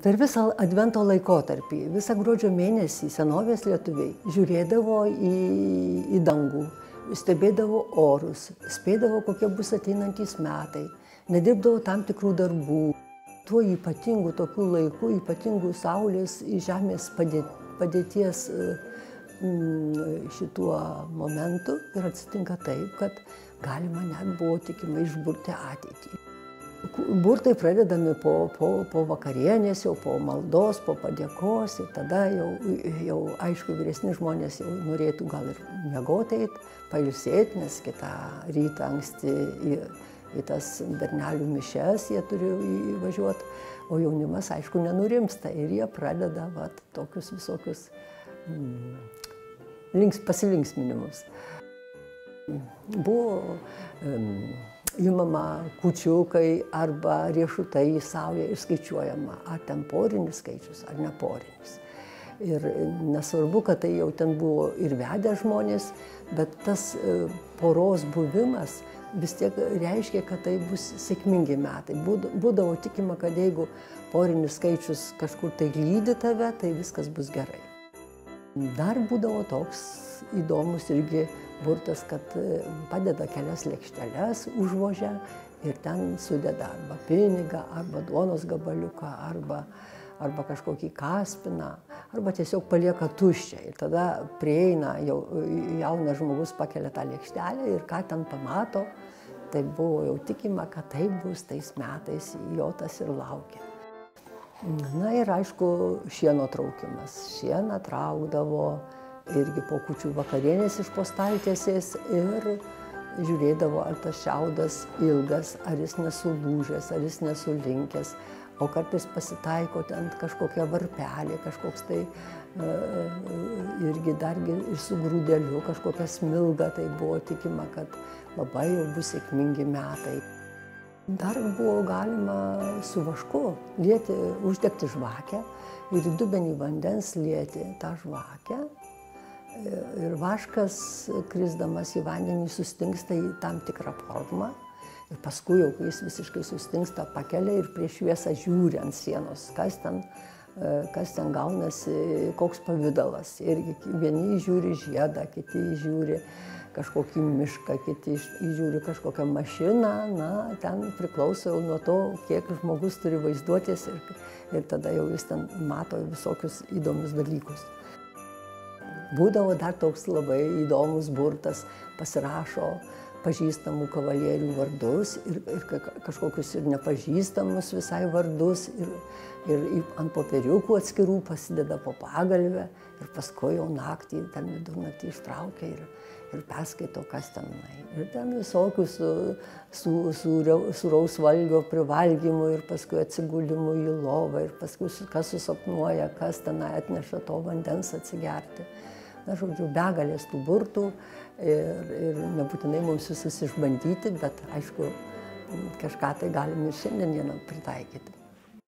Per visą advento laikotarpį, visą gruodžio mėnesį senovės lietuviai žiūrėdavo į, į dangų, stebėdavo orus, spėdavo, kokie bus ateinantys metai, nedirbdavo tam tikrų darbų. Tuo ypatingu tokiu laiku, ypatingu Saulės į Žemės padėties mm, šituo momentu ir atsitinka taip, kad galima net buvo tikima išburti ateitį. Burtai pradedami po, po, po vakarienės, jau po maldos, po padėkos ir tada jau, jau aišku, vyresni žmonės jau norėtų gal ir eit, pailsėti, nes kitą rytą anksti į, į tas bernelių mišes jie turi įvažiuoti, o jaunimas, aišku, nenurimsta ir jie pradeda vat, tokius visokius mm, links, pasilinksminimus. Buvo um, imama kučiukai arba riešutai į saują ir skaičiuojama, ar ten porinis skaičius, ar neporinis. Ir nesvarbu, kad tai jau ten buvo ir vedę žmonės, bet tas e, poros buvimas vis tiek reiškia, kad tai bus sėkmingi metai. Būdavo tikima, kad jeigu porinis skaičius kažkur tai lydi tave, tai viskas bus gerai. Dar būdavo toks įdomus irgi burtas, kad e, padeda kelias lėkšteles užvožę ir ten sudeda arba pinigą, arba duonos gabaliuką, arba, arba kažkokį kaspiną, arba tiesiog palieka tuščią. Ir tada prieina jau jaunas žmogus, pakelia tą lėkštelę ir ką ten pamato, tai buvo jau tikima, kad tai bus tais metais jo tas ir laukia. Na ir aišku, šieno traukimas. Šieną traukdavo irgi po kučių vakarienės iš postaltiesės ir žiūrėdavo, ar tas šiaudas ilgas, ar jis nesulūžęs, ar jis nesulinkęs, o kartais pasitaiko ten kažkokia varpelė, kažkoks tai uh, irgi dargi ir su grūdeliu, kažkokia smilga, tai buvo tikima, kad labai jau bus sėkmingi metai. Dar buvo galima su vašku lieti, uždegti žvakę ir į dubenį vandens lieti tą žvakę Ir vaškas, krisdamas į vandenį, sustingsta į tam tikrą formą. Ir paskui jau, kai jis visiškai sustingsta, pakelia ir prieš šviesą žiūri ant sienos, kas ten, e, kas ten gaunasi, koks pavydalas. Ir vieni žiūri žiedą, kiti žiūri kažkokį mišką, kiti žiūri kažkokią mašiną. Na, ten priklauso jau nuo to, kiek žmogus turi vaizduotės ir, ir tada jau jis ten mato visokius įdomius dalykus. Būdavo dar toks labai įdomus burtas, pasirašo pažįstamų kavalierių vardus ir, ir kažkokius ir nepažįstamus visai vardus ir, ir ant popieriukų atskirų pasideda po pagalbę ir paskui jau naktį, ten vidurnaktį ištraukia ir, ir perskaito, kas ten. Ir ten visokių su, su, su, suraus valgio privalgymų ir paskui atsigulimų į lovą ir paskui kas susapnuoja, kas ten atneša to vandens atsigerti na, žodžiu, begalės tų burtų ir, ir nebūtinai mums visus išbandyti, bet aišku, kažką tai galim ir šiandieną pritaikyti.